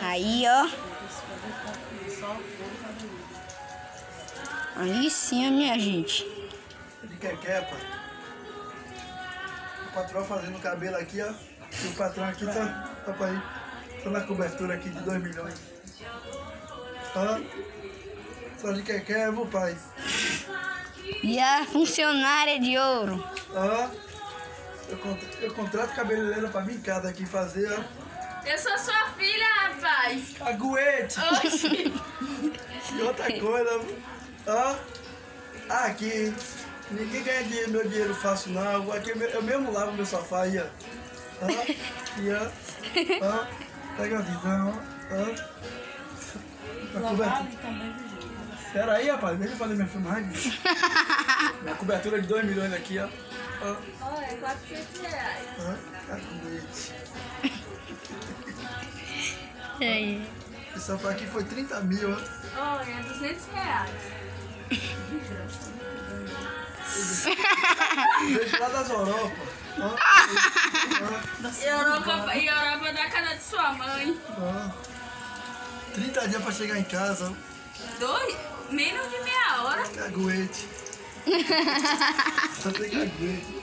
Aí, ó. Aí sim, minha gente. De quer, pai. O patrão fazendo o cabelo aqui, ó. E o patrão aqui tá, tá pra ir. Tá na cobertura aqui de 2 milhões. Ó. Só de quer, meu pai. E a funcionária de ouro. Ó. Eu, contra, eu contrato cabeleireira pra mim em casa aqui fazer, ó. Eu sou sua filha, rapaz. Caguete! Oxi. E outra coisa, ó. Aqui. Ninguém ganha dinheiro, meu dinheiro fácil não. Aqui eu me- eu mesmo lavo meu sofá aí, ó. Ó. E ó. Ó. Pega a visão, ó. Ó. A cobertura. Pera aí, rapaz. Deixa eu fazer minha filmagem. minha cobertura de 2 milhões aqui, ó. Ó. Olha, 400 reais. Ó. Caguete. Aí. Esse sofá aqui foi 30 mil, ó. Olha, 200 reais. Veio lá das Europa. Ó. Europa, e Europa da casa de sua mãe. Ó. 30 dias pra chegar em casa. Dois, menos de meia hora. Caguete. Só tem caguete.